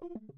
you